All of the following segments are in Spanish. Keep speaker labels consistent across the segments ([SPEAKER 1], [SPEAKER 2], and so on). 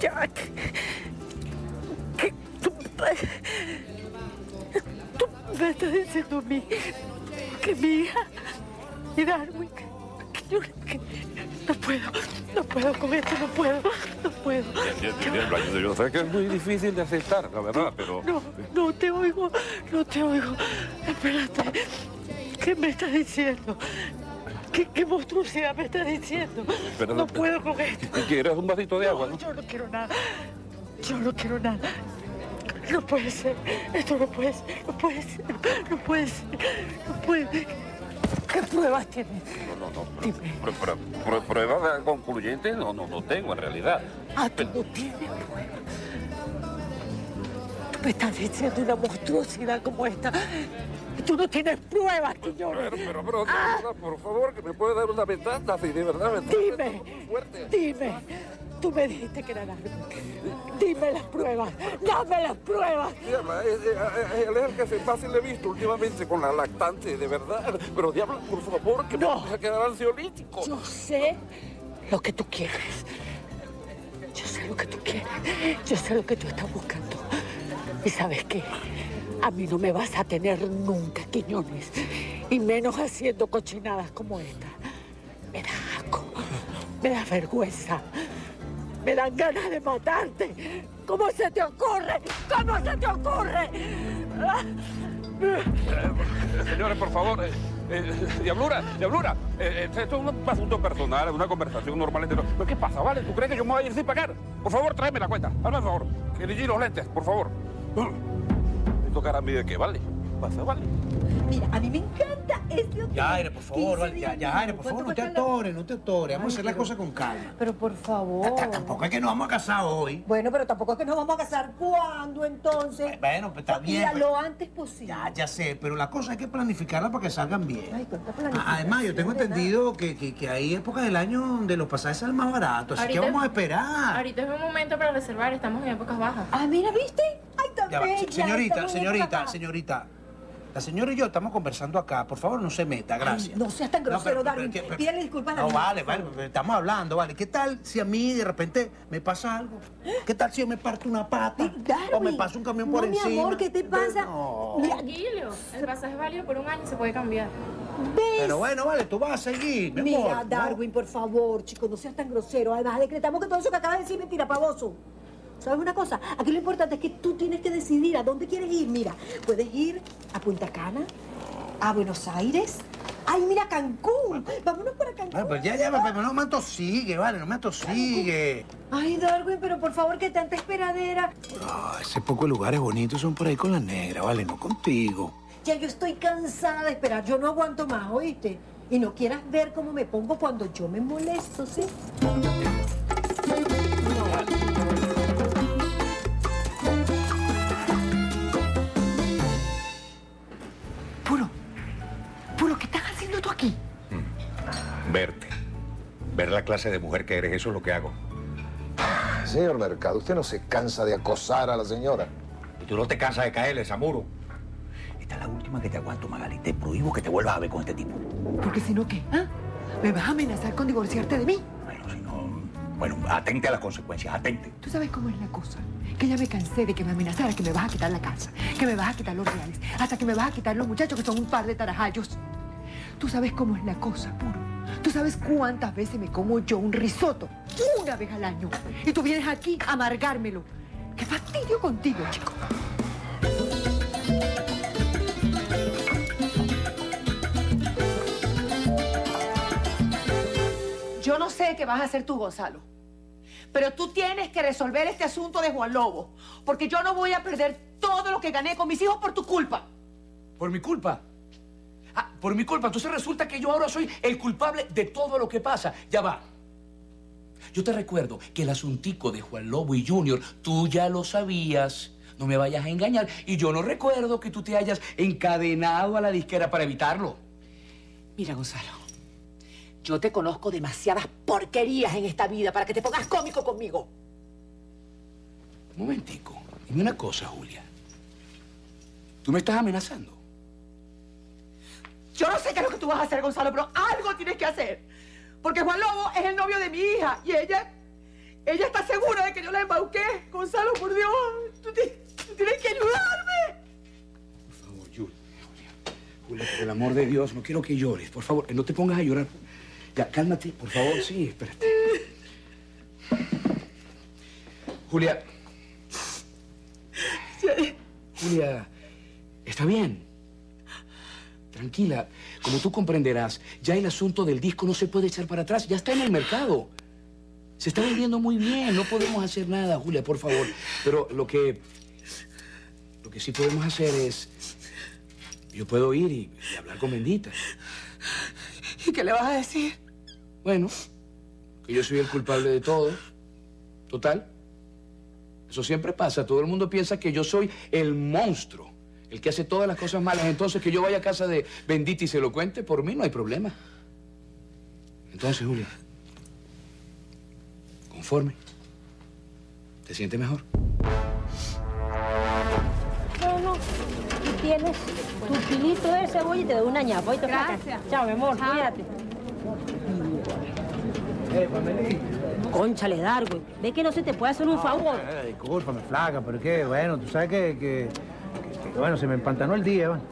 [SPEAKER 1] Jack. Que tú, tú me estás diciendo a mí que mi hija y Darwin, que yo que no puedo, no puedo con esto, no puedo, no puedo.
[SPEAKER 2] Yo, yo sé que es muy difícil de aceptar, la verdad, pero...
[SPEAKER 1] No, no te oigo, no te oigo. Espérate, ¿qué me estás diciendo? ¿Qué, qué monstruosidad me estás diciendo?
[SPEAKER 2] Pero-
[SPEAKER 1] no puedo con esto.
[SPEAKER 2] ¿Quieres un vasito de agua,
[SPEAKER 1] No, yo no quiero nada. Yo no quiero nada. No puede ser. Esto no puede ser. No puede ser. No puede ser. No puede. ¿Qué pruebas tienes?
[SPEAKER 2] No, no, no.
[SPEAKER 1] Dime.
[SPEAKER 2] Pr- pr- pr- Pruebas concluyentes no, no, no tengo en realidad.
[SPEAKER 1] Ah, tú no tienes pruebas. Me estás diciendo una monstruosidad como esta. Tú no tienes pruebas, Quiñones.
[SPEAKER 2] Pero, pero, pero,
[SPEAKER 1] Ah.
[SPEAKER 2] verdad, por favor, que me puede dar una ventana, si de verdad
[SPEAKER 1] Dime,
[SPEAKER 2] fuerte.
[SPEAKER 1] dime. Tú me dijiste que era Darwin. Dime las pruebas. Dame las pruebas.
[SPEAKER 2] Diabla, es, es, es el eje que se fácil he visto últimamente con la lactante, de verdad. Pero, Diabla, por favor, que
[SPEAKER 1] No.
[SPEAKER 2] me voy a quedar ansiolítico.
[SPEAKER 1] Yo sé lo que tú quieres. Yo sé lo que tú quieres. Yo sé lo que tú estás buscando. ¿Y sabes qué? A mí no me vas a tener nunca, Quiñones. Y menos haciendo cochinadas como esta. Me da asco. Me da vergüenza. Me dan ganas de matarte. ¿Cómo se te ocurre? ¿Cómo se te ocurre?
[SPEAKER 2] Eh, señores, por favor, eh, eh, Diablura, Diablura, eh, esto es un asunto personal, una conversación normal entre. ¿Pero qué pasa, vale? ¿Tú crees que yo me voy a ir sin pagar? Por favor, tráeme la cuenta. Hazme el favor. Le los lentes, por favor. Esto cara a mí de qué, ¿vale? ¿Qué pasa, vale?
[SPEAKER 3] Mira, a mí me encanta este hotel.
[SPEAKER 4] Ya, Aire, por favor,
[SPEAKER 3] 15
[SPEAKER 4] vale, ya, Aire, por favor,
[SPEAKER 3] ¿Cuánto
[SPEAKER 4] no te atores, no te atores. Vamos a hacer las cosas con calma.
[SPEAKER 3] Pero por favor.
[SPEAKER 4] Ta- Tampoco es que nos vamos a casar hoy.
[SPEAKER 3] Bueno, pero tampoco es que nos vamos a casar. ¿Cuándo entonces?
[SPEAKER 4] Bueno, pues está bien.
[SPEAKER 3] Mira,
[SPEAKER 4] pero-
[SPEAKER 3] lo antes posible.
[SPEAKER 4] Ya, ya sé, pero la cosa hay que planificarla para que salgan bien.
[SPEAKER 3] Ay, cuánta
[SPEAKER 4] A-
[SPEAKER 3] planificación,
[SPEAKER 4] Además, yo tengo entendido que, que, que hay épocas del año donde los pasajes salen más baratos, así que vamos a esperar.
[SPEAKER 5] Ahorita es un momento para reservar, estamos en épocas bajas.
[SPEAKER 3] Ah, mira, ¿viste? Ay, tan bella,
[SPEAKER 4] se- Señorita, señorita, señorita. La señora y yo estamos conversando acá. Por favor, no se meta, gracias.
[SPEAKER 3] no seas tan grosero, Darwin. Pídele disculpas a la
[SPEAKER 4] No, vale, vale, pero estamos hablando, vale. ¿Qué tal si a mí de repente me pasa algo? ¿Qué tal si yo me parto una pata?
[SPEAKER 3] Darwin,
[SPEAKER 4] o me pasa un camión por
[SPEAKER 3] no, mi
[SPEAKER 4] encima.
[SPEAKER 3] amor, ¿qué te pasa?
[SPEAKER 4] No.
[SPEAKER 3] Mira,
[SPEAKER 5] Tranquilo, el pasaje es válido por un año y se puede cambiar.
[SPEAKER 3] ¿ves?
[SPEAKER 4] Pero bueno, vale, tú vas a seguir, mi amor.
[SPEAKER 3] Mira,
[SPEAKER 4] ¿no?
[SPEAKER 3] Darwin, por favor, chico, no seas tan grosero. Además, decretamos que todo eso que acabas de decir es mentira, pavoso. ¿Sabes una cosa? Aquí lo importante es que tú tienes que decidir a dónde quieres ir. Mira, puedes ir a Punta Cana, a Buenos Aires. Ay, mira, Cancún. Vámonos para Cancún.
[SPEAKER 4] Bueno, pues ya, ya, pero no me atosigue, vale, no me atosigue.
[SPEAKER 3] Ay, Darwin, pero por favor, que tanta esperadera.
[SPEAKER 4] Ah, ese poco de lugares bonitos son por ahí con la negra, vale, no contigo.
[SPEAKER 3] Ya yo estoy cansada de esperar. Yo no aguanto más, ¿oíste? Y no quieras ver cómo me pongo cuando yo me molesto, ¿sí?
[SPEAKER 6] Verte. Ver la clase de mujer que eres, eso es lo que hago.
[SPEAKER 7] Señor Mercado, usted no se cansa de acosar a la señora.
[SPEAKER 6] Y tú no te cansas de caerle, Samuro. Esta es la última que te aguanto, Magali. Te prohíbo que te vuelvas a ver con este tipo.
[SPEAKER 1] Porque si no, ¿qué? ¿Ah? ¿Me vas a amenazar con divorciarte de mí?
[SPEAKER 6] Bueno, si no... Bueno, atente a las consecuencias, atente.
[SPEAKER 1] Tú sabes cómo es la cosa. Que ya me cansé de que me amenazara que me vas a quitar la casa, que me vas a quitar los reales, hasta que me vas a quitar los muchachos que son un par de tarajayos. Tú sabes cómo es la cosa, puro. Tú sabes cuántas veces me como yo un risotto, una vez al año. Y tú vienes aquí a amargármelo. ¡Qué fastidio contigo, chico!
[SPEAKER 8] Yo no sé qué vas a hacer tú, Gonzalo. Pero tú tienes que resolver este asunto de Juan Lobo. Porque yo no voy a perder todo lo que gané con mis hijos por tu culpa.
[SPEAKER 9] ¿Por mi culpa? Ah, por mi culpa. Entonces resulta que yo ahora soy el culpable de todo lo que pasa. Ya va. Yo te recuerdo que el asuntico de Juan Lobo y Junior, tú ya lo sabías. No me vayas a engañar. Y yo no recuerdo que tú te hayas encadenado a la disquera para evitarlo.
[SPEAKER 8] Mira, Gonzalo. Yo te conozco demasiadas porquerías en esta vida para que te pongas cómico conmigo.
[SPEAKER 9] Un momentico. Dime una cosa, Julia. ¿Tú me estás amenazando?
[SPEAKER 8] Yo no sé qué es lo que tú vas a hacer, Gonzalo, pero algo tienes que hacer. Porque Juan Lobo es el novio de mi hija y ella. Ella está segura de que yo la embauqué. Gonzalo, por Dios, tú, ti- tú tienes que ayudarme.
[SPEAKER 9] Por favor, Julia. Julia, por el amor de Dios, no quiero que llores. Por favor, no te pongas a llorar. Ya, cálmate, por favor. Sí, espérate. Julia. Julia, está bien. Tranquila. Como tú comprenderás, ya el asunto del disco no se puede echar para atrás. Ya está en el mercado. Se está vendiendo muy bien. No podemos hacer nada, Julia, por favor. Pero lo que... Lo que sí podemos hacer es... Yo puedo ir y, y hablar con Bendita.
[SPEAKER 8] ¿Y qué le vas a decir?
[SPEAKER 9] Bueno, que yo soy el culpable de todo. Total. Eso siempre pasa. Todo el mundo piensa que yo soy el monstruo, el que hace todas las cosas malas. Entonces, que yo vaya a casa de Bendita y se lo cuente, por mí no hay problema. Entonces, Julia, conforme. ¿Te sientes mejor?
[SPEAKER 10] No, no. Tú tienes tu kilito de cebolla y te doy una ñapa. Flaca.
[SPEAKER 5] Gracias.
[SPEAKER 10] Chao, mi amor. Cuídate. Conchale, Darwin. Ve que no se te puede hacer un favor.
[SPEAKER 4] Eh, discúlpame, flaca, pero es que, bueno, tú sabes que, que- bueno, se me empantanó el día, bueno.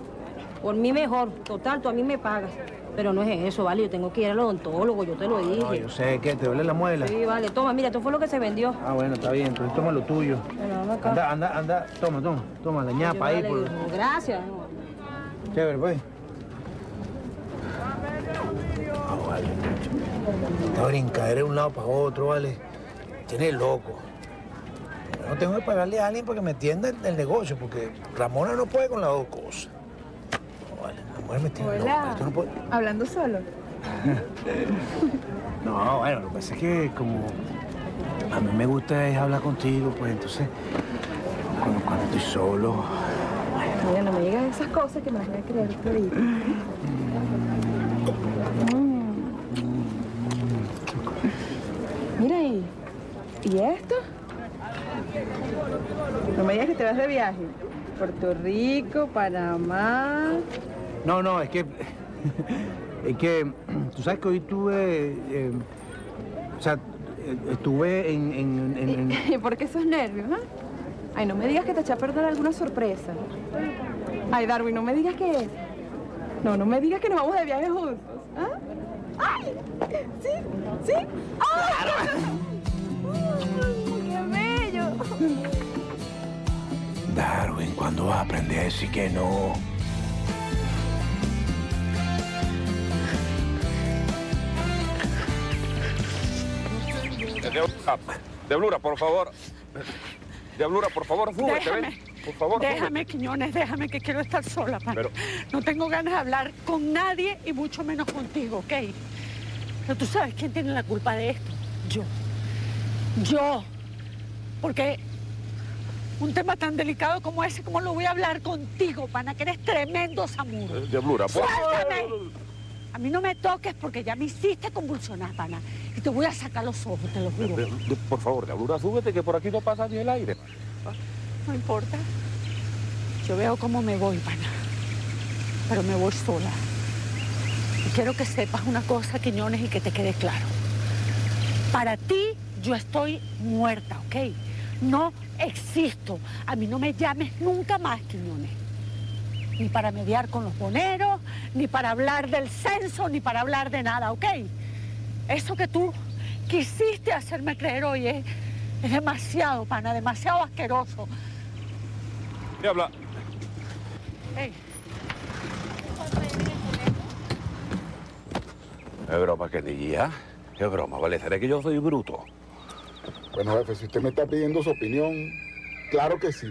[SPEAKER 10] Por mí mejor. Total, tú a mí me pagas. Pero no es eso, ¿vale? Yo tengo que ir al odontólogo, yo te lo dije.
[SPEAKER 4] No, yo sé que te duele la muela.
[SPEAKER 10] Sí, vale. Toma, mira, esto fue lo que se vendió.
[SPEAKER 4] Ah, bueno, está bien, entonces toma lo tuyo.
[SPEAKER 10] Bueno, dame acá.
[SPEAKER 4] Anda, anda, anda, toma, toma, toma la ñapa ahí.
[SPEAKER 10] Vale,
[SPEAKER 4] Por...
[SPEAKER 10] Gracias.
[SPEAKER 4] Chévere, pues. Ah, vale. Esta brincadera de un lado para otro, vale. Tiene loco. No tengo que pagarle a alguien para que me atienda el, el negocio, porque Ramona no puede con las dos cosas. No, vale, la mujer me tiene loco. Esto no puede...
[SPEAKER 5] ¿Hablando solo?
[SPEAKER 4] No, bueno, lo que pasa es que como a mí me gusta es hablar contigo, pues entonces cuando, cuando estoy solo,
[SPEAKER 5] Mira, no me digas esas cosas que me las voy a creer ahorita. Mm. Mira ahí. ¿Y esto? No me digas que te vas de viaje. Puerto Rico, Panamá.
[SPEAKER 4] No, no, es que. Es que. Tú sabes que hoy tuve. eh, o sea, estuve en. en- en- en-
[SPEAKER 5] ¿Y por qué esos nervios, ah? Ay, no me digas que te eché a perder alguna sorpresa. Ay, Darwin, no me digas que... No, no me digas que nos vamos de viaje juntos. ¿Ah? ¡Ay! ¿Sí? ¿Sí? ¡Ay!
[SPEAKER 4] Darwin, ¿cuándo vas a aprender a decir que no?
[SPEAKER 2] Diablura, Diablura, por favor. Diablura, por favor, súbete, ven.
[SPEAKER 1] Déjame.
[SPEAKER 2] Por favor,
[SPEAKER 1] Déjame, Quiñones, déjame que quiero estar sola, pana.
[SPEAKER 2] Pero-
[SPEAKER 1] No tengo ganas de hablar con nadie y mucho menos contigo, ¿ok? Pero tú sabes quién tiene la culpa de esto. Yo. Yo. Porque un tema tan delicado como ese, ¿cómo lo voy a hablar contigo, pana? Que eres tremendo, Samuro.
[SPEAKER 2] Eh, Diablura, por
[SPEAKER 1] ¡Suéltame! A mí no me toques porque ya me hiciste convulsionar, pana. Y te voy a sacar los ojos, te lo juro.
[SPEAKER 2] Por favor, Diablura, súbete que por aquí no pasa ni el aire.
[SPEAKER 1] No importa. Yo veo cómo me voy, pana. Pero me voy sola. Y quiero que sepas una cosa, Quiñones, y que te quede claro. Para ti, yo estoy muerta, ¿ok? No existo. A mí no me llames nunca más, Quiñones. Ni para mediar con los boneros, ni para hablar del censo, ni para hablar de nada, ¿ok? Eso que tú quisiste hacerme creer hoy es, es demasiado, pana, demasiado asqueroso.
[SPEAKER 2] Diabla,
[SPEAKER 1] Ey,
[SPEAKER 2] es broma, que niña. Es broma, ¿vale? ¿Será que yo soy bruto?
[SPEAKER 11] Bueno, jefe, si usted me está pidiendo su opinión, claro que sí.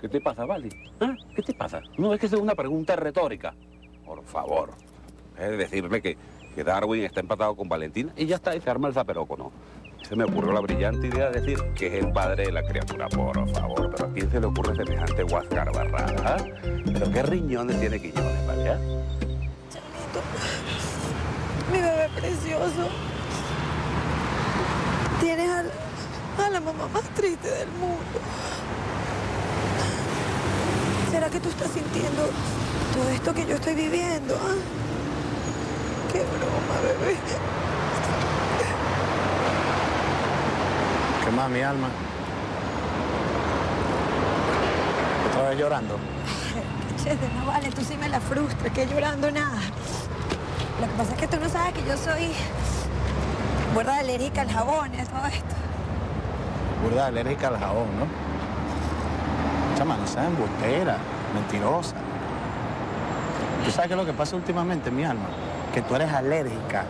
[SPEAKER 2] ¿Qué te pasa, Vale? ¿Ah? ¿Qué te pasa? ¿No ves que es una pregunta retórica? Por favor. Es decirme que, que Darwin está empatado con Valentina y ya está, y se arma el zaperócono. Se me ocurrió la brillante idea de decir que es el padre de la criatura, por favor. Pero ¿a quién se le ocurre semejante huascar barrada? ah? ¿Pero qué riñones tiene Quiñones, vale? ah?
[SPEAKER 12] Mi bebé precioso. Tienes a más triste del mundo. ¿Será que tú estás sintiendo todo esto que yo estoy viviendo? ah? Qué broma, bebé.
[SPEAKER 13] ¿Qué más, mi alma? ¿Otra vez llorando?
[SPEAKER 12] Cachete, no vale, tú sí me la frustras, que llorando nada. Lo que pasa es que tú no sabes que yo soy burda alérgica al jabón a todo esto.
[SPEAKER 13] Burda alérgica al jabón, ¿no? Chama, no seas embustera, mentirosa. ¿Tú sabes qué es lo que pasa últimamente, mi alma? Que tú eres alérgica,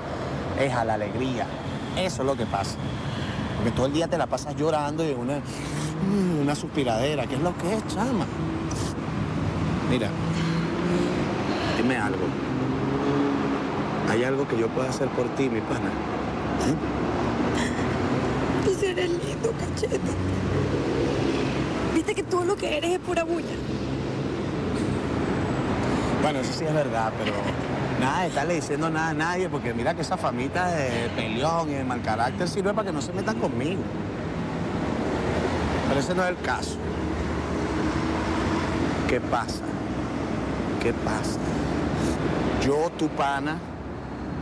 [SPEAKER 13] es a la alegría. Eso es lo que pasa. Porque todo el día te la pasas llorando y una, una suspiradera. ¿Qué es lo que es, chama? Mira, dime algo. ¿Hay algo que yo pueda hacer por ti, mi pana?
[SPEAKER 12] Tú sí eres lindo, cachete. Viste que lo que eres es pura bulla.
[SPEAKER 13] Bueno, eso sí es verdad, pero nada de estarle diciendo nada a nadie, porque mira que esa famita de peleón y de mal carácter sirve para que no se metan conmigo. Pero ese no es el caso. ¿Qué pasa? ¿Qué pasa? Yo, tu pana,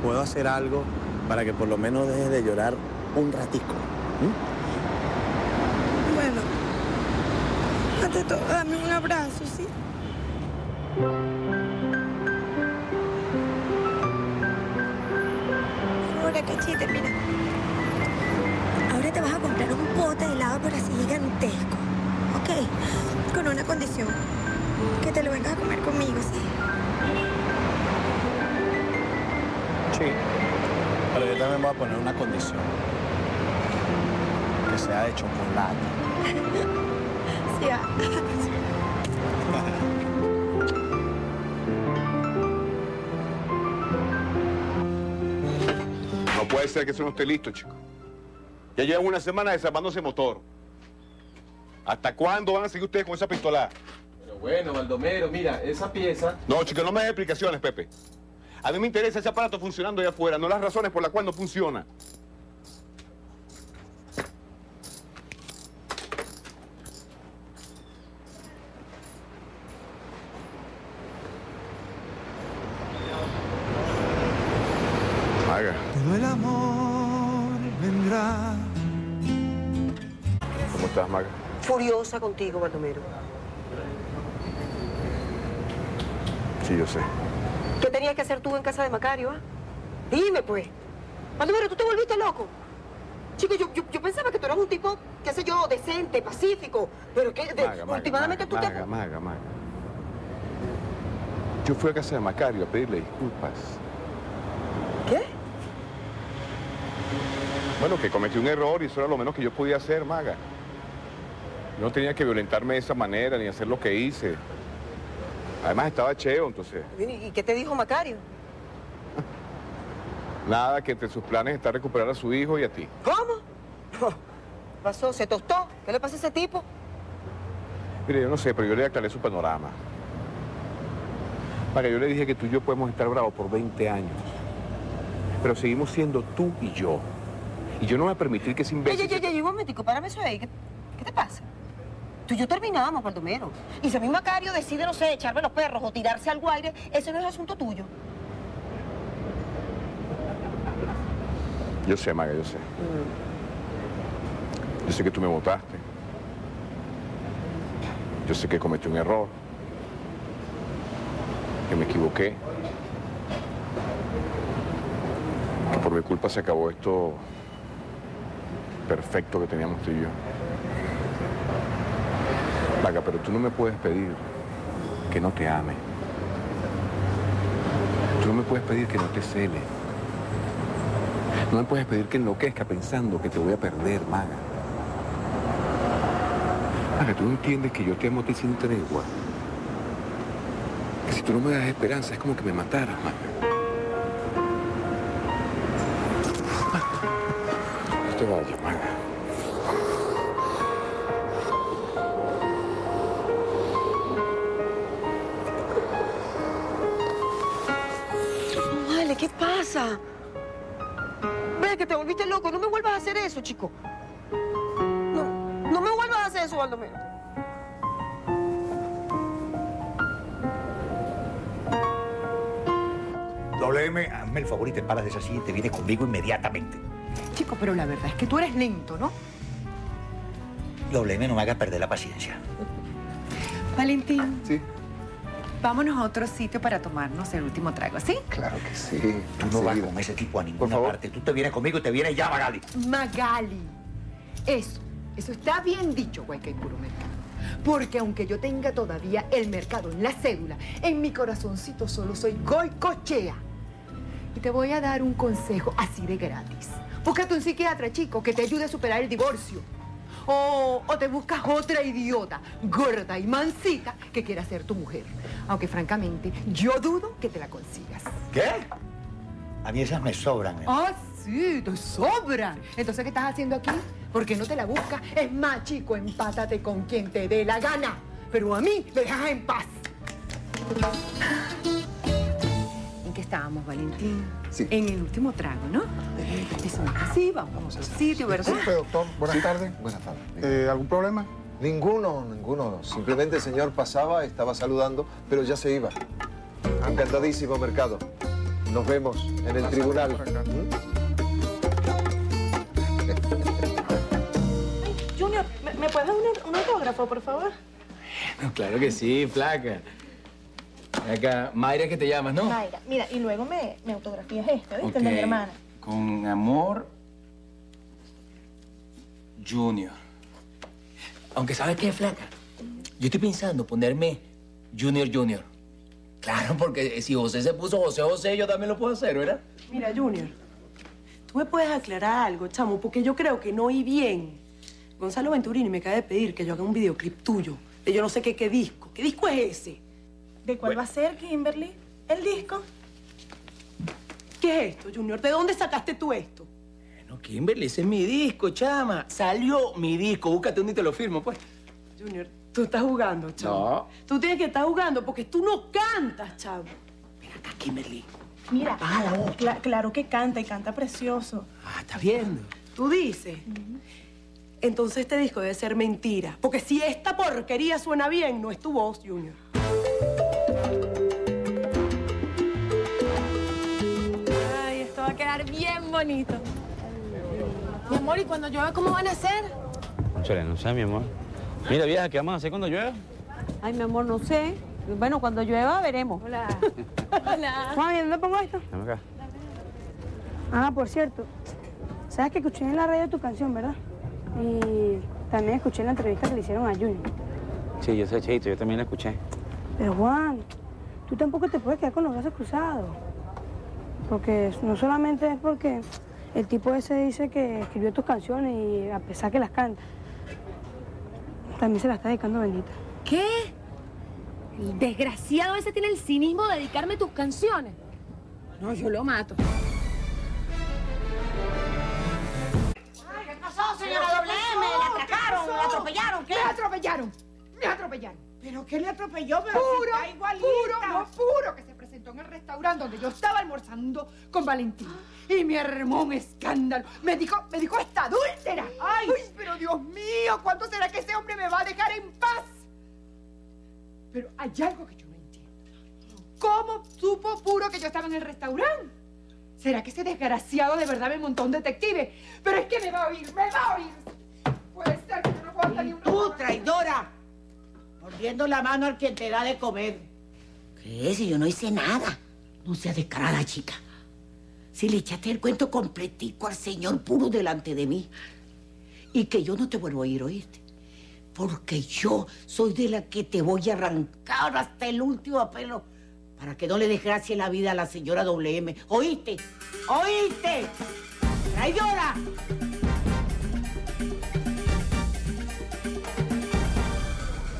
[SPEAKER 13] puedo hacer algo para que por lo menos dejes de llorar un ratico.
[SPEAKER 12] Bueno, ante todo, dame un abrazo, ¿sí? Ahora, cachete, mira. Ahora te vas a comprar un pote de helado, pero así gigantesco. ¿Ok? Con una condición. Que te lo vengas a comer conmigo, ¿sí?
[SPEAKER 13] Sí. Pero yo también voy a poner una condición. Que sea de chocolate.
[SPEAKER 14] No puede ser que eso no esté listo, chico. Ya llevan una semana desarmando ese motor. ¿Hasta cuándo van a seguir ustedes con esa pistola?
[SPEAKER 7] Pero bueno, Baldomero, mira, esa pieza...
[SPEAKER 14] No, chico, no me des explicaciones, Pepe. A mí me interesa ese aparato funcionando allá afuera, no las razones por las cuales no funciona.
[SPEAKER 15] Furiosa contigo, Baldomero.
[SPEAKER 14] Sí, yo sé.
[SPEAKER 15] ¿Qué tenías que hacer tú en casa de Macario, ah? Dime, pues. Baldomero, tú te volviste loco. Chico, yo, yo, yo pensaba que tú eras un tipo, qué sé yo, decente, pacífico. Pero que de-
[SPEAKER 14] Maga,
[SPEAKER 15] últimamente
[SPEAKER 14] Maga,
[SPEAKER 15] tú
[SPEAKER 14] Maga, Maga, Maga. Yo fui a casa de Macario a pedirle disculpas.
[SPEAKER 15] ¿Qué?
[SPEAKER 14] Bueno, que cometí un error y eso era lo menos que yo podía hacer, Maga. No tenía que violentarme de esa manera ni hacer lo que hice. Además estaba cheo, entonces.
[SPEAKER 15] ¿Y qué te dijo Macario?
[SPEAKER 14] Nada, que entre sus planes está recuperar a su hijo y a ti.
[SPEAKER 15] ¿Cómo? ¿Qué pasó? ¿Se tostó? ¿Qué le pasa a ese tipo?
[SPEAKER 14] Mire, yo no sé, pero yo le aclaré su panorama. Maga, yo le dije que tú y yo podemos estar bravos por 20 años. Pero seguimos siendo tú y yo. Y yo no voy a permitir que ese imbécil...
[SPEAKER 15] ey, ey, ey, un momentico, párame eso ahí. ¿Qué, qué te pasa? Tú y yo terminamos, Baldomero. Y si a mí Macario decide, no sé, echarme los perros o tirarse al aire, ese no es asunto tuyo.
[SPEAKER 14] Yo sé, Maga, yo sé. Yo sé que tú me votaste. Yo sé que cometí un error. Que me equivoqué. Que por mi culpa se acabó esto perfecto que teníamos tú y yo. Maga, pero tú no me puedes pedir que no te ame. Tú no me puedes pedir que no te cele. No me puedes pedir que enloquezca pensando que te voy a perder, Maga. Maga, tú no entiendes que yo te amo a ti sin tregua. Que si tú no me das esperanza es como que me mataras, Maga. No te vayas, Maga.
[SPEAKER 15] ¿Qué pasa? Ve que te volviste loco. No me vuelvas a hacer eso, chico. No, no me vuelvas a hacer eso, Baldomero.
[SPEAKER 6] WM, hazme el favor y te paras de esa silla y te vienes conmigo inmediatamente.
[SPEAKER 8] Chico, pero la verdad es que tú eres lento, ¿no?
[SPEAKER 6] WM no me haga perder la paciencia.
[SPEAKER 8] Valentín.
[SPEAKER 7] Sí.
[SPEAKER 8] Vámonos a otro sitio para tomarnos el último trago, ¿sí?
[SPEAKER 7] Claro que sí.
[SPEAKER 6] Tú no vas con ese tipo a ninguna parte. Tú te vienes conmigo y te vienes ya, Magali.
[SPEAKER 8] Magali. Eso, eso está bien dicho, Guaycaipuro Mercado. Porque aunque yo tenga todavía el mercado en la cédula, en mi corazoncito solo soy goicochea. Y te voy a dar un consejo así de gratis. Búscate un psiquiatra, chico, que te ayude a superar el divorcio. O, o te buscas otra idiota, gorda y mansita, que quiera ser tu mujer. Aunque francamente, yo dudo que te la consigas.
[SPEAKER 6] ¿Qué? A mí esas me sobran. amor.
[SPEAKER 8] Ah, sí, te sobra. Entonces, ¿qué estás haciendo aquí? ¿Por qué no te la buscas? Es más, chico, empátate con quien te dé la gana. Pero a mí me dejas en paz. ¿En qué estábamos, Valentín?
[SPEAKER 7] Sí.
[SPEAKER 8] En el último trago, ¿no? Eso no es así, vamos al sitio, ¿verdad?
[SPEAKER 7] Disculpe, doctor. Buenas tardes. Buenas tardes.
[SPEAKER 11] Eh, ¿Algún problema?
[SPEAKER 7] Ninguno, ninguno. Simplemente el señor pasaba, estaba saludando, pero ya se iba. Encantadísimo, Mercado. Nos vemos en el tribunal.
[SPEAKER 5] Junior, ¿me, me puedes dar un, un autógrafo, por favor?
[SPEAKER 16] No, claro que sí, flaca. Acá, Mayra que te llamas, ¿no?
[SPEAKER 5] Mayra, mira, y luego me, me autografías esto, ¿viste? El de mi hermana.
[SPEAKER 16] Con amor, Junior. Aunque, ¿sabes qué, flaca? Yo estoy pensando ponerme Junior Junior. Claro, porque si José se puso José José, yo también lo puedo hacer, ¿verdad?
[SPEAKER 17] Mira, Junior, tú me puedes aclarar algo, chamo, porque yo creo que no oí bien. Gonzalo Venturini me acaba de pedir que yo haga un videoclip tuyo, de yo no sé qué, qué disco. ¿Qué disco es ese?
[SPEAKER 5] ¿De cuál va a ser, Kimberly? ¿El disco?
[SPEAKER 17] ¿Qué es esto, Junior? ¿De dónde sacaste tú esto?
[SPEAKER 16] No, Kimberly, ese es mi disco, chama. Salió mi disco. Búscate uno y te lo firmo, pues.
[SPEAKER 17] Junior, tú estás jugando, chamo.
[SPEAKER 16] No.
[SPEAKER 17] Tú tienes que estar jugando porque tú no cantas, chavo.
[SPEAKER 16] Acá, Kimberly.
[SPEAKER 5] Mira, cla- claro que canta y canta precioso.
[SPEAKER 16] Ah, ¿estás viendo?
[SPEAKER 17] ¿Tú dices? Entonces este disco debe ser mentira. Porque si esta porquería suena bien, no es tu voz, Junior.
[SPEAKER 5] Bonito. Mi amor, ¿y cuando llueva cómo van a hacer?
[SPEAKER 18] Chole, no sé, mi amor. Mira, vieja, ¿qué vamos a hacer cuando llueva?
[SPEAKER 10] Ay, mi amor, no sé. Bueno, cuando llueva veremos.
[SPEAKER 5] Hola.
[SPEAKER 10] Hola.
[SPEAKER 19] Mami, ¿dónde pongo esto?
[SPEAKER 18] Dame acá.
[SPEAKER 19] Ah, por cierto. Sabes que escuché en la radio tu canción, ¿verdad? Y también escuché la entrevista que le hicieron a Junior.
[SPEAKER 18] Sí, yo sé, Cheito, yo también la escuché.
[SPEAKER 19] Pero Juan, tú tampoco te puedes quedar con los brazos cruzados. Porque no solamente es porque el tipo ese dice que escribió tus canciones y a pesar que las canta, también se las está dedicando a Bendita.
[SPEAKER 10] ¿Qué? El desgraciado ese tiene el cinismo de dedicarme tus canciones. No, yo lo mato.
[SPEAKER 8] ¿Qué pasó, señora doble M? ¿La atracaron? ¿La atropellaron? ¿Qué?
[SPEAKER 20] Me atropellaron. Me atropellaron. ¿Pero qué le atropelló? Pero
[SPEAKER 8] Puro,
[SPEAKER 20] si está igualita. Puro, no, puro, que se presentó en el restaurante donde yo estaba almorzando con Valentín. Y me armó un escándalo. Me dijo, me dijo esta adúltera. Ay, pero Dios mío, ¿cuánto será que ese hombre me va a dejar en paz? Pero hay algo que yo no entiendo. ¿Cómo supo puro que yo estaba en el restaurante? ¿Será que ese desgraciado de verdad me montó un detective? Pero es que me va a oír, me va a oír. Puede ser que yo no aguanta ni una...
[SPEAKER 8] ¡Tú, traidora! Mordiendo la mano al quien te da de comer.
[SPEAKER 21] ¿Qué? Si yo no hice nada. No seas descarada, chica. Si le echaste el cuento completico al señor puro delante de mí. Y que yo no te vuelvo a ir, ¿oíste? Porque yo soy de la que te voy a arrancar hasta el último pelo para que no le desgracie la vida a la señora WM. ¿Oíste? ¿Oíste? ¡Traidora!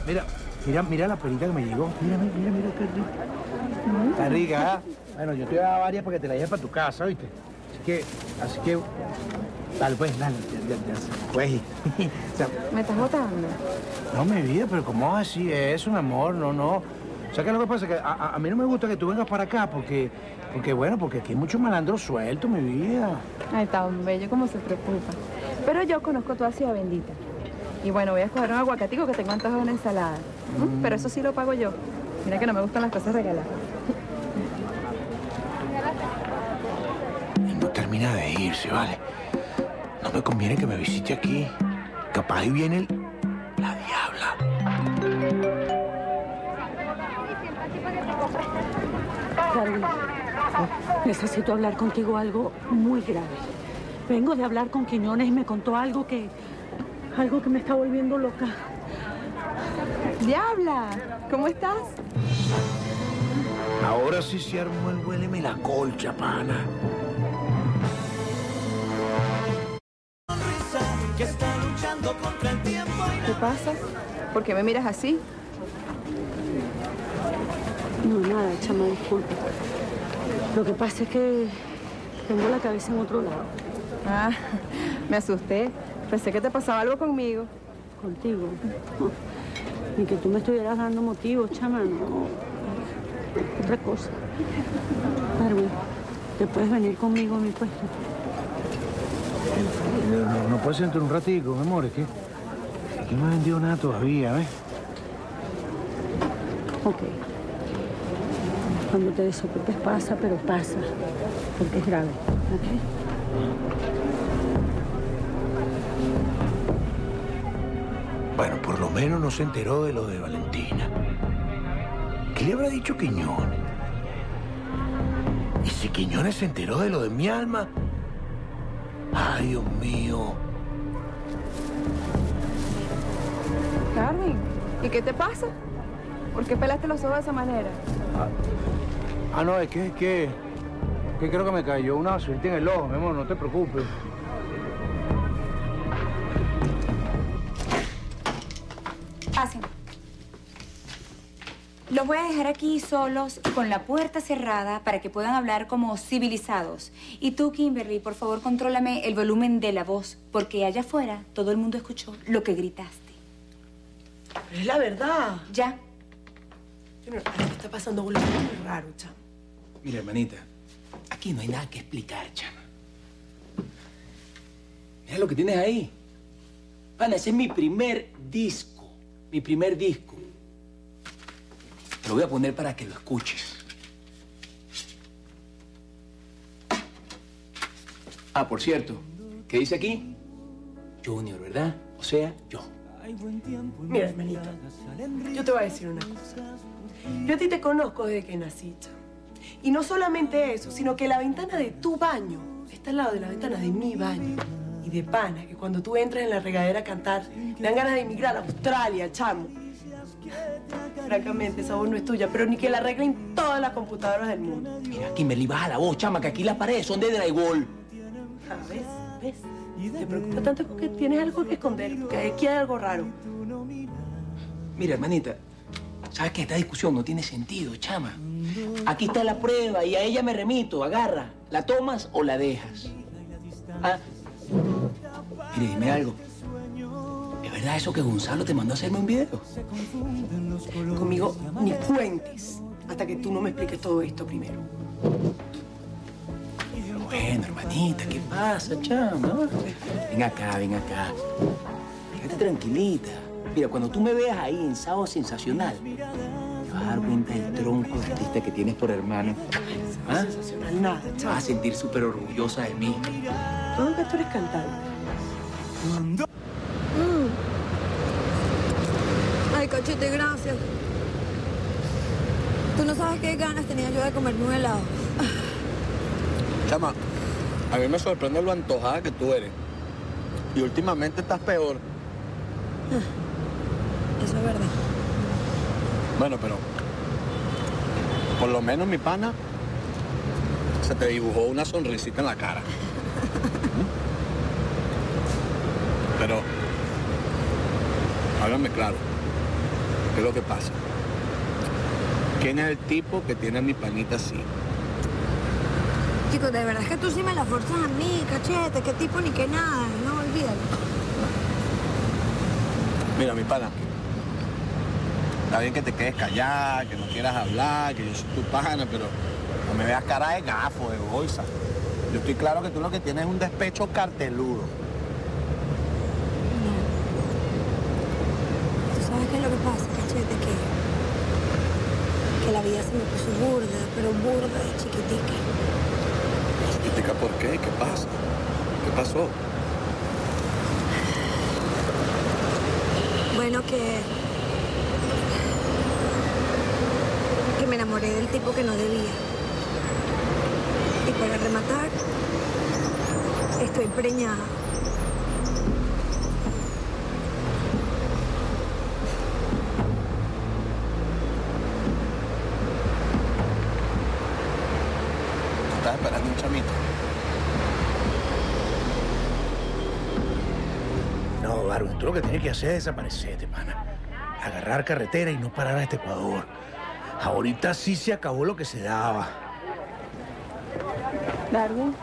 [SPEAKER 4] Mira, mira, mira la perita que me llegó. Mira, mira, mira, qué rica. Está rica, ¿ah? Bueno, yo te voy a dar varias para que te la lleves para tu casa, ¿oíste? Así que, así que... Dale, pues, dale, ya, ya, ya, pues. o sea,
[SPEAKER 5] ¿Me estás botando?
[SPEAKER 4] no, mi vida, pero ¿cómo así es, mi amor? No, no. O sea, que lo que pasa es que a, a- mí no me gusta que tú vengas para acá porque, porque, bueno, porque aquí hay muchos malandros sueltos, mi vida.
[SPEAKER 5] Ay, tan bello como se preocupa. Pero yo conozco toda Ciudad Bendita. Y bueno, voy a escoger un aguacatico que tengo antojo de una ensalada. ¿Mm? Pero eso sí lo pago yo. Mira que no me gustan las cosas regaladas.
[SPEAKER 4] No termina de irse, ¿vale? No me conviene que me visite aquí. Capaz y viene el La diabla.
[SPEAKER 1] Darwin, necesito hablar contigo algo muy grave. Vengo de hablar con Quiñones y me contó algo que... algo que me está volviendo loca.
[SPEAKER 5] Diabla, ¿cómo estás?
[SPEAKER 4] Ahora sí se armó el huéleme la colcha, pana.
[SPEAKER 5] ¿Qué pasa? ¿Por qué me miras así?
[SPEAKER 1] No, nada, chama, disculpa. Lo que pasa es que tengo la cabeza en otro lado.
[SPEAKER 5] Ah, me asusté. Pensé que te pasaba algo conmigo.
[SPEAKER 1] ¿Contigo? Ni que tú me estuvieras dando motivos, chama, no. Otra cosa. Darwin, ¿te puedes venir conmigo a mi puesto?
[SPEAKER 4] No, no puedes entrar un ratico, mi amor, es que... Aquí no he vendido nada todavía, ¿ves?
[SPEAKER 1] Ok. Cuando te desocupes pasa, pero pasa. Porque es grave, ¿ok?
[SPEAKER 4] Menos no se enteró de lo de Valentina. ¿Qué le habrá dicho Quiñones? Y si Quiñones se enteró de lo de mi alma... Ay, Dios mío.
[SPEAKER 5] Carmen, ¿y qué te pasa? ¿Por qué pelaste los ojos de esa manera?
[SPEAKER 4] Ah, no, es que, es que... Que creo que me cayó una basurita en el ojo, mi amor, no te preocupes.
[SPEAKER 22] Voy a dejar aquí solos con la puerta cerrada para que puedan hablar como civilizados. Y tú, Kimberly, por favor, contrólame el volumen de la voz, porque allá afuera todo el mundo escuchó lo que gritaste.
[SPEAKER 17] Es la verdad.
[SPEAKER 22] Ya.
[SPEAKER 17] Junior, algo está pasando algo muy raro, chamo.
[SPEAKER 16] Mira, hermanita, aquí no hay nada que explicar, chama. Mira lo que tienes ahí. Pana, ese es mi primer disco. Mi primer disco. Lo voy a poner para que lo escuches. Ah, por cierto, ¿qué dice aquí? Junior, ¿verdad? O sea, yo.
[SPEAKER 17] Mira, hermanito, yo te voy a decir una cosa. Yo a ti te conozco desde que chamo. Y no solamente eso, sino que la ventana de tu baño está al lado de la ventana de mi baño. Y de pana, que cuando tú entras en la regadera a cantar, te dan ganas de emigrar a Australia, chamo. Francamente, esa voz no es tuya, pero ni que la arreglen todas las computadoras del mundo.
[SPEAKER 16] Mira, Kimberly, baja la voz, chama, que aquí las paredes son de drywall.
[SPEAKER 17] Ah, ¿Ves? ¿Ves? Te preocupa tanto porque tienes algo que esconder, porque aquí hay algo raro.
[SPEAKER 16] Mira, hermanita, sabes que esta discusión no tiene sentido, chama. Aquí está la prueba y a ella me remito. Agarra, ¿la tomas o la dejas? Ah. Mire, dime algo. ¿Es verdad eso que Gonzalo te mandó a hacerme un video?
[SPEAKER 17] Conmigo ni cuentes hasta que tú no me expliques todo esto primero.
[SPEAKER 16] Bueno, hermanita, ¿qué pasa, chama? Ven acá, ven acá. Quédate tranquilita. Mira, cuando tú me veas ahí en Sábado Sensacional, te vas a dar cuenta del tronco de artista que tienes por hermano. ¿Ah?
[SPEAKER 17] Sensacional nada,
[SPEAKER 16] Te vas a sentir súper orgullosa de mí.
[SPEAKER 17] Tú nunca tú eres cantante.
[SPEAKER 12] Cachete, gracias. Tú no sabes qué ganas tenía yo de comerme un helado.
[SPEAKER 13] Chama, a mí me sorprende lo antojada que tú eres. Y últimamente estás peor.
[SPEAKER 12] Eso es verdad.
[SPEAKER 13] Bueno, pero por lo menos mi pana se te dibujó una sonrisita en la cara. Pero háblame claro, ¿qué es lo que pasa? ¿Quién es el tipo que tiene a mi panita así?
[SPEAKER 12] Chicos, de verdad es que tú sí me la forzas a mí, cachete, qué tipo ni qué nada. No, olvídalo.
[SPEAKER 13] Mira, mi pana. Está bien que te quedes callada, que no quieras hablar, que yo soy tu pana, pero no me veas cara de gafo, de bolsa. Yo estoy claro que tú lo que tienes es un despecho carteludo.
[SPEAKER 12] ¿Tú sabes qué es lo que pasa, cachete? Que, se me puso burda, pero burda de chiquitica.
[SPEAKER 13] Chiquitica, ¿por qué? ¿Qué pasa? ¿Qué pasó?
[SPEAKER 12] Bueno, que... que me enamoré del tipo que no debía. Y para rematar, estoy preñada.
[SPEAKER 13] Tú estás esperando un chamito.
[SPEAKER 4] No, Darwin, tú lo que tienes que hacer es desaparecerte, pana. Agarrar carretera y no parar a este Ecuador. Ahorita sí se acabó lo que se daba.
[SPEAKER 5] Darwin.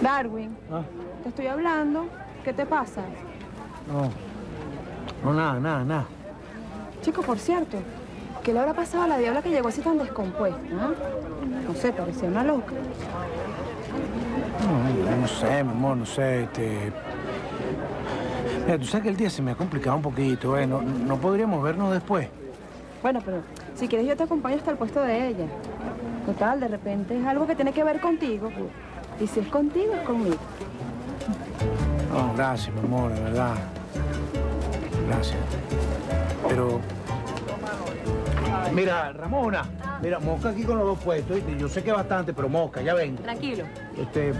[SPEAKER 5] Darwin.
[SPEAKER 4] Ah.
[SPEAKER 5] Te estoy hablando. ¿Qué te pasa?
[SPEAKER 4] No. No, nada, nada, nada.
[SPEAKER 5] Chico, por cierto, ¿qué le habrá pasado a la diabla que llegó así tan descompuesta? No sé, parecía una loca.
[SPEAKER 4] No, no, no sé, mi amor, no sé. Este... Mira, tú sabes que el día se me ha complicado un poquito, ¿eh? No, no podríamos vernos después.
[SPEAKER 5] Bueno, pero si quieres yo te acompaño hasta el puesto de ella. Total, de repente es algo que tiene que ver contigo. Y si es contigo, es conmigo.
[SPEAKER 4] No, gracias, mi amor, de verdad. Gracias. Pero. Mira, Ramona, mira, mosca aquí con los dos puestos. ¿viste? Yo sé que es bastante, pero mosca, ya vengo.
[SPEAKER 5] Tranquilo.
[SPEAKER 4] Este.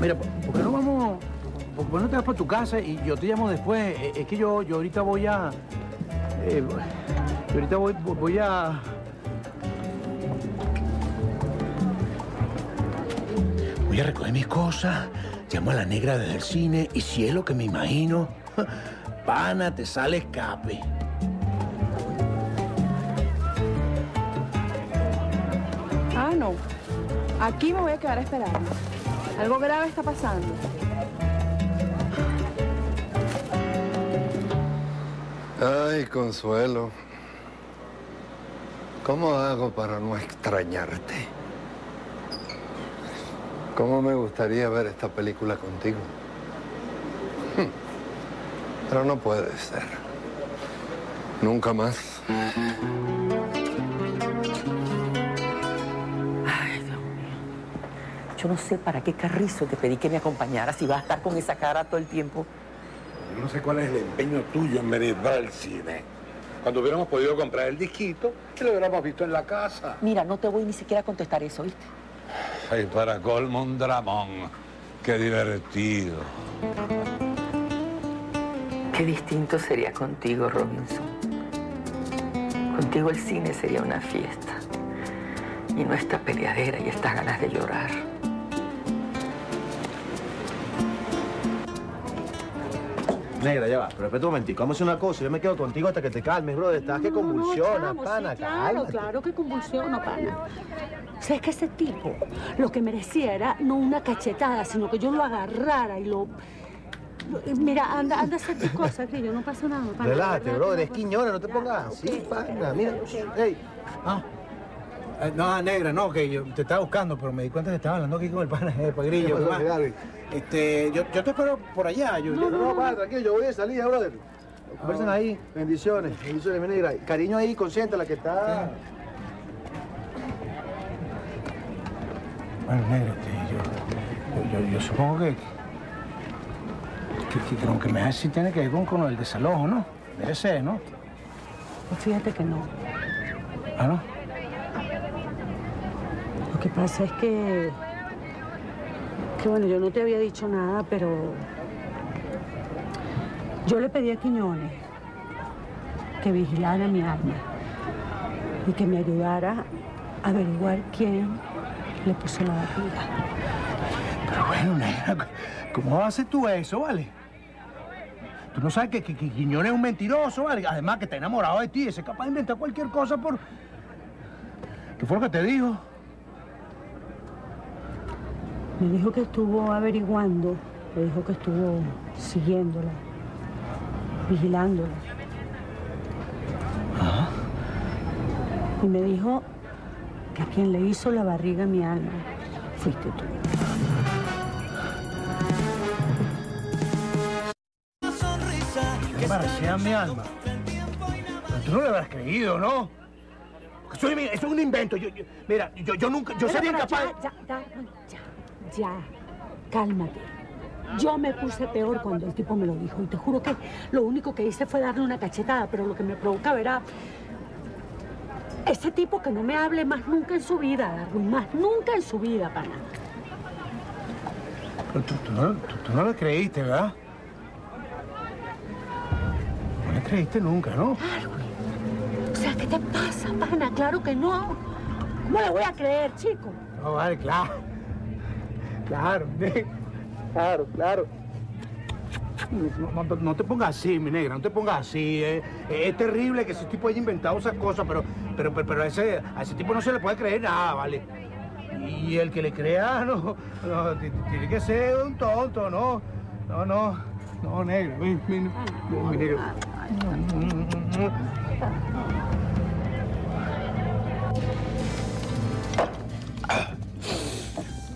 [SPEAKER 4] Mira, ¿por por qué no vamos.? ¿Por qué no te vas para tu casa y yo te llamo después? Eh, Es que yo, yo ahorita voy a. eh, yo ahorita voy, voy a. Voy a recoger mis cosas, llamo a la negra desde el cine y si es lo que me imagino, pana, te sale escape.
[SPEAKER 5] Ah, no. Aquí me voy a quedar esperando. Algo grave está pasando.
[SPEAKER 7] Ay, Consuelo. ¿Cómo hago para no extrañarte? ¿Cómo me gustaría ver esta película contigo? Hmm. Pero no puede ser. Nunca más.
[SPEAKER 21] Ay, Dios mío. Yo no sé para qué carrizo te pedí que me acompañara si vas a estar con esa cara todo el tiempo.
[SPEAKER 6] No sé cuál es el empeño tuyo en venir al cine. Cuando hubiéramos podido comprar el disquito y lo hubiéramos visto en la casa.
[SPEAKER 21] Mira, no te voy ni siquiera a contestar eso, ¿viste?
[SPEAKER 6] Ay, para colmo un dramón. Qué divertido.
[SPEAKER 21] Qué distinto sería contigo, Robinson. Contigo el cine sería una fiesta. Y no esta peleadera y estas ganas de llorar.
[SPEAKER 23] Negra, ya va, pero espera un momentico, vamos a hacer una cosa, yo me quedo contigo hasta que te calmes, brother, estás que convulsiona,
[SPEAKER 1] chamo,
[SPEAKER 23] pana,
[SPEAKER 1] sí, claro,
[SPEAKER 23] cálmate.
[SPEAKER 1] claro que convulsiono, pana. ¿Sabes que ese tipo lo que merecía era no una cachetada, sino que yo lo agarrara y lo... lo- Mira, anda, anda a hacer tus cosas, Grillo, no pasa nada. pana,
[SPEAKER 23] Relájate, brother, es quiñona, no te pongas así, pana, mira, ey.
[SPEAKER 4] Ah. Eh, no, negra, no, que yo te estaba buscando, pero me di cuenta que estaba hablando aquí con el pana de Pagrillo. Este, yo, yo te espero por allá. Yo,
[SPEAKER 23] No, no, pana, tranquilo, yo voy de salida, brother. Conversen ahí, bendiciones, bendiciones, mi negra. Cariño ahí, consciente, la que está...
[SPEAKER 4] Bueno, negra, este, yo, yo, yo, yo supongo que, que, que, que lo que me hace sí tiene que ver con, con el desalojo, ¿no? Debe ser, ¿no?
[SPEAKER 1] Pues fíjate que no.
[SPEAKER 4] ¿Ah, no?
[SPEAKER 1] Lo que pasa es que... Que bueno, yo no te había dicho nada, pero... Yo le pedí a Quiñones que vigilara mi alma y que me ayudara a averiguar quién le puso la barriga.
[SPEAKER 4] Pero bueno, negra, ¿cómo hacer tú eso, vale? Tú no sabes que, que, que Quiñones es un mentiroso, ¿vale? Además que está enamorado de ti, es capaz de inventar cualquier cosa por... ¿Qué fue lo que te dijo?
[SPEAKER 1] Me dijo que estuvo averiguando, me dijo que estuvo siguiéndola, vigilándola. Y me dijo que quien le hizo la barriga a mi alma fuiste tú.
[SPEAKER 4] ¿Qué parecía mi alma? Pero tú no le habrás creído, ¿no? Eso es, eso es un invento. Yo, yo- mira, yo, yo nunca, yo sería
[SPEAKER 1] pero
[SPEAKER 4] incapaz...
[SPEAKER 1] Ya, ya, ya, ya, cálmate. Yo me puse peor cuando el tipo me lo dijo y te juro que lo único que hice fue darle una cachetada, pero lo que me provoca verá ese tipo que no me hable más nunca en su vida, Darwin, más nunca en su vida, pana.
[SPEAKER 4] Pero tú, tú no, tú- tú no le creíste, ¿verdad? No le creíste nunca, ¿no?
[SPEAKER 1] O sea, ¿qué te pasa, pana? Claro que no. ¿Cómo le voy a creer, chico?
[SPEAKER 4] No, vale, claro. Claro, claro, claro. No, te pongas así, mi negra, no te pongas así. eh. Es terrible que ese tipo haya inventado esas cosas, pero, pero, pero, pero a, ese, a ese tipo no se le puede creer nada, ¿vale? Y el que le crea, no, no, ti- ti- tiene que ser un tonto, ¿no? No, no, no, negra, mi, mi, mi negra.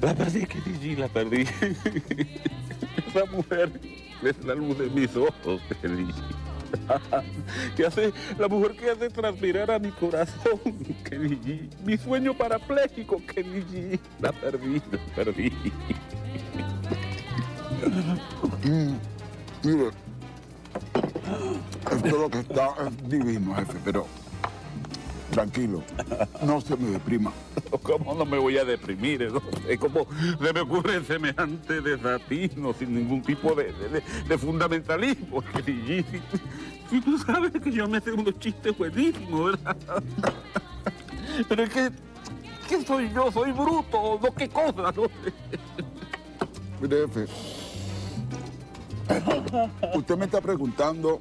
[SPEAKER 2] La perdí, Kelly, la perdí. Esa mujer es la luz de mis ojos, Kelly. que hace, la mujer que hace transpirar a mi corazón, Kelly G. Mi sueño parapléjico, Kelly G. La perdí, la perdí.
[SPEAKER 11] Mire, esto lo que está es divino, jefe, pero tranquilo, no se me deprima.
[SPEAKER 2] ¿Cómo no me voy a deprimir? No sé cómo se me ocurre semejante desatino sin ningún tipo de, de- fundamentalismo. Si, si tú sabes que yo me sé unos chistes buenísimos, ¿verdad? Pero es que, ¿qué soy yo? ¿Soy bruto? ¿No qué cosa? No.
[SPEAKER 11] Mire, jefe, usted me está preguntando,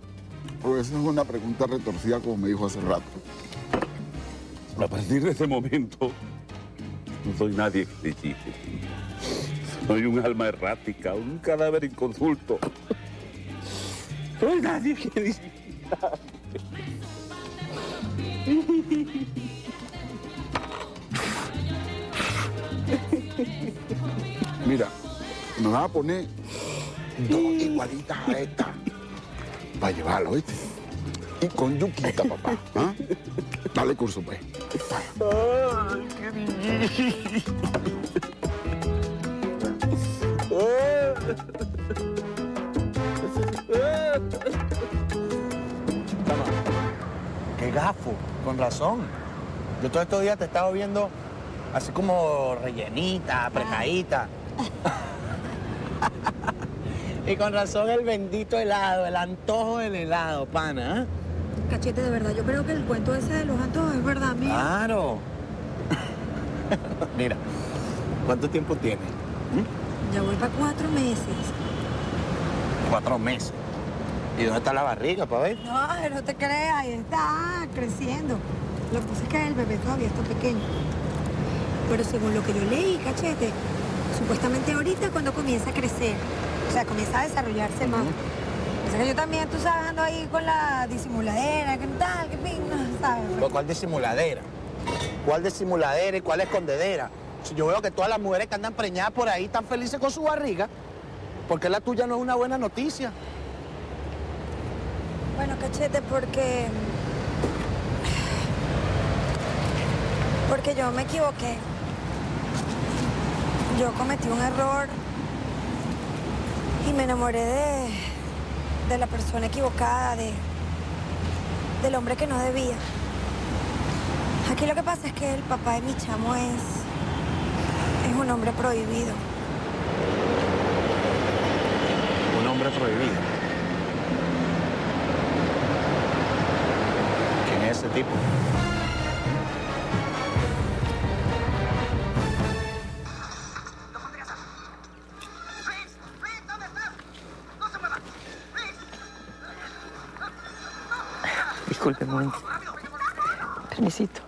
[SPEAKER 11] o esa es una pregunta retorcida como me dijo hace rato.
[SPEAKER 2] A partir de ese momento, no soy nadie que te Soy un alma errática, un cadáver inconsulto. Soy nadie que dice.
[SPEAKER 11] Mira, me vas a poner dos igualitas a esta para llevarlo, ¿viste? Y con yuquita, papá. ¿ah? Dale curso, pues.
[SPEAKER 2] Ay, qué
[SPEAKER 13] Qué gafo, con razón. Yo todos estos días te he estado viendo así como rellenita, apretadita. y con razón el bendito helado, el antojo del helado, pana. ¿eh?
[SPEAKER 12] Cachete, de verdad, yo creo que el cuento ese de los antojos es verdad, mío.
[SPEAKER 13] Claro. Mira, ¿cuánto tiempo tienes?
[SPEAKER 12] Ya voy para cuatro meses.
[SPEAKER 13] Cuatro meses. ¿Y dónde está la barriga, para ver?
[SPEAKER 12] No, no te creas, ahí está creciendo. Lo que pasa es que el bebé todavía está pequeño. Pero según lo que yo leí, cachete, supuestamente ahorita es cuando comienza a crecer. O sea, comienza a desarrollarse más. Sea que yo también, tú sabes, ando ahí con la disimuladera, que tal, que pin, ¿sabes?
[SPEAKER 13] ¿Pero ¿Cuál disimuladera? ¿Cuál disimuladera y cuál escondedera? Si yo veo que todas las mujeres que andan preñadas por ahí están felices con su barriga, ¿por qué la tuya no es una buena noticia?
[SPEAKER 12] Bueno, cachete, porque. Porque yo me equivoqué. Yo cometí un error y me enamoré de. De la persona equivocada, de. del hombre que no debía. Aquí lo que pasa es que el papá de mi chamo es. es un hombre prohibido.
[SPEAKER 13] Un hombre prohibido. ¿Quién es ese tipo?
[SPEAKER 24] Momento. Permisito.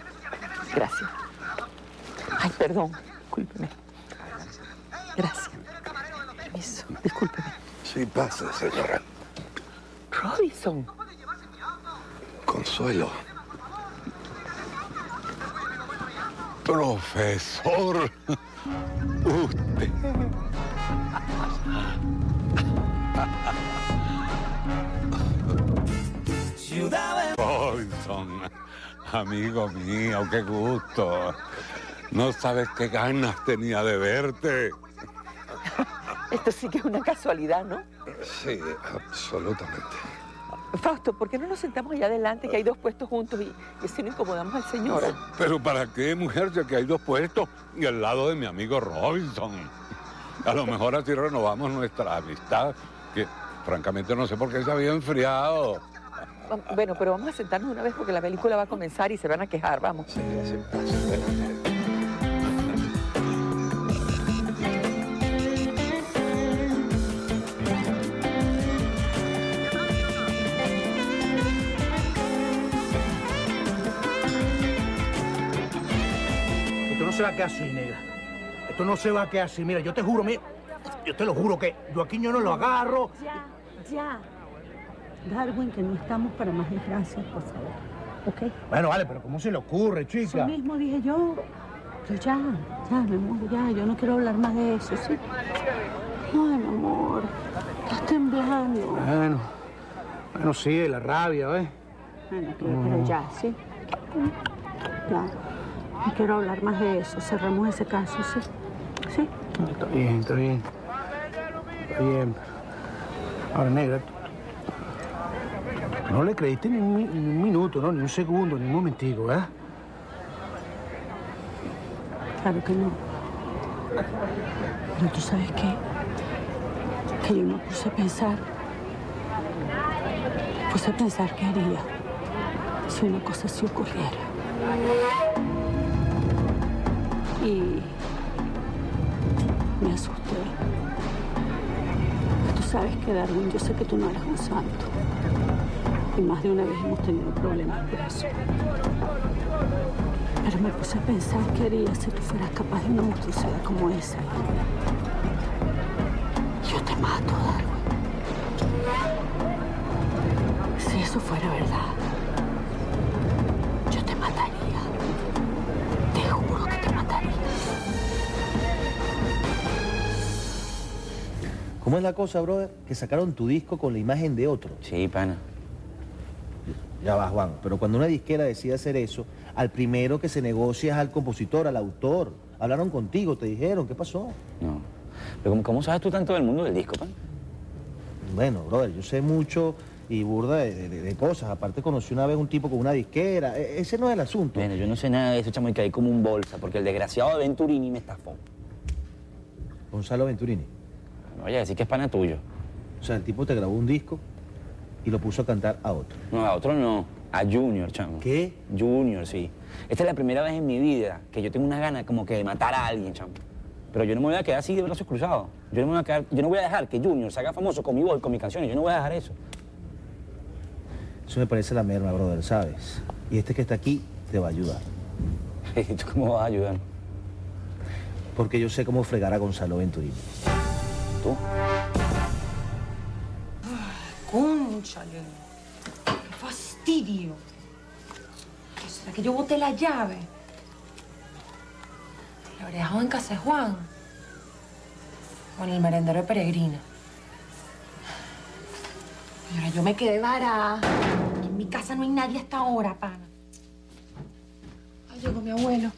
[SPEAKER 24] Gracias. Ay, perdón. Discúlpeme. Gracias. Permiso. Discúlpeme.
[SPEAKER 11] Sí, pasa, señora.
[SPEAKER 24] Robinson.
[SPEAKER 11] Consuelo. Profesor. Usted.
[SPEAKER 2] amigo mío, qué gusto. No sabes qué ganas tenía de verte.
[SPEAKER 24] Esto sí que es una casualidad, ¿no?
[SPEAKER 7] Sí, absolutamente.
[SPEAKER 24] Fausto, ¿por qué no nos sentamos allá adelante, que hay dos puestos juntos y, y así no incomodamos al señor?
[SPEAKER 6] Pero ¿para qué, mujer, ya que hay dos puestos y al lado de mi amigo Robinson? A lo mejor así renovamos nuestra amistad, que francamente no sé por qué se había enfriado.
[SPEAKER 24] Bueno, pero vamos a sentarnos una vez porque la película va a comenzar y se van a quejar, vamos.
[SPEAKER 4] Esto no se va a quedar así, negra. Esto no se va a quedar así. Mira, yo te juro, mira, yo te lo juro que Joaquín yo no lo agarro.
[SPEAKER 1] Ya, ya. Darwin, que no estamos para más desgracias, por favor. ¿Ok?
[SPEAKER 4] Bueno, vale, pero ¿cómo se le ocurre, chica?
[SPEAKER 1] mismo dije yo. Pero ya, ya, mi amor, ya. Yo no quiero hablar más de eso, ¿sí? Mi amor. Estás temblando.
[SPEAKER 4] Bueno, bueno, sí, de la rabia, ¿ves?
[SPEAKER 1] Bueno, pero, pero ya, ¿sí? Ya. No quiero hablar más de eso. Cerramos ese caso, ¿sí? ¿Sí?
[SPEAKER 4] Está bien, está bien. Está bien. Ahora, negra, tú no le creíste ni un, un minuto, ¿no? Ni un segundo, ni un momentico, ¿verdad?
[SPEAKER 1] Claro que no. Pero tú sabes qué? Que yo me puse a pensar. Puse a pensar qué haría si una cosa así ocurriera. Y me asusté. Tú sabes que, Darwin, yo sé que tú no eres un santo. Y más de una vez hemos tenido problemas por eso. Pero me puse a pensar qué haría si tú fueras capaz de una monstruosidad como esa. Yo te mato, Darwin. Si eso fuera verdad, yo te mataría. Te juro que te mataría.
[SPEAKER 25] ¿Cómo es la cosa, brother? Que sacaron tu disco con la imagen de otro.
[SPEAKER 18] Sí, pana.
[SPEAKER 25] Ya va, Juan. Pero cuando una disquera decide hacer eso, al primero que se negocia es al compositor, al autor. Hablaron contigo, te dijeron, ¿qué pasó?
[SPEAKER 18] No. Pero ¿cómo, cómo sabes tú tanto del mundo del disco, pan?
[SPEAKER 25] Bueno, brother, yo sé mucho y burda de, de- de cosas. Aparte conocí una vez un tipo con una disquera. E- ese no es el asunto.
[SPEAKER 18] Bueno, yo no sé nada de eso, chamo, y caí como un bolsa, porque el desgraciado de Venturini me estafó.
[SPEAKER 25] Gonzalo Venturini.
[SPEAKER 18] No vaya a decir que es pana tuyo.
[SPEAKER 25] O sea, el tipo te grabó un disco y lo puso a cantar a otro.
[SPEAKER 18] No, a otro no. A Junior, chamo.
[SPEAKER 25] ¿Qué?
[SPEAKER 18] Junior, sí. Esta es la primera vez en mi vida que yo tengo unas ganas como que de matar a alguien, chamo. Pero yo no me voy a quedar así de brazos cruzados. Yo no, me voy a quedar- yo no voy a dejar que Junior se haga famoso con mi voz con mis canciones. Yo no voy a dejar eso.
[SPEAKER 25] Eso me parece la merma, brother, ¿sabes? Y este que está aquí te va a ayudar.
[SPEAKER 18] ¿Y tú cómo vas a ayudar?
[SPEAKER 25] Porque yo sé cómo fregar a Gonzalo Venturini.
[SPEAKER 18] ¿Tú?
[SPEAKER 22] Qué fastidio. ¿Será que yo boté la llave? La habré dejado en casa de Juan. O en el merendero de Peregrina. Y ahora yo me quedé varada. Y en mi casa no hay nadie hasta ahora, pana. Ay, llegó mi abuelo.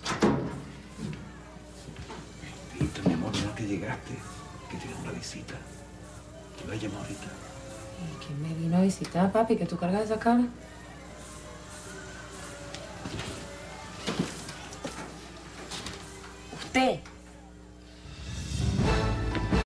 [SPEAKER 26] Viste, mi amor, no que llegaste, que tienes una visita. Te voy a llamar ahorita.
[SPEAKER 22] ¿Quién me vino a visitar, papi? ¿Que tú cargas esa cara? Usted.